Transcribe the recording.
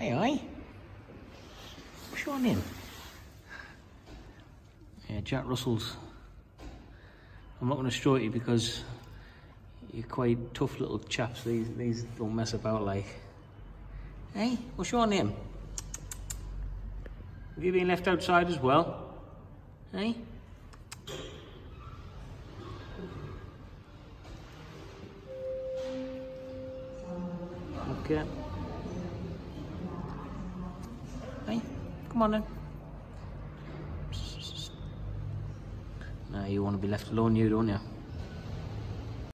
Hey, aye. What's your name? Yeah, Jack Russell's. I'm not going to stroke you because you're quite tough little chaps. These these don't mess about like. Hey, what's your name? Have you been left outside as well? Hey? Okay. Hey, come on then. Now you want to be left alone, you don't you?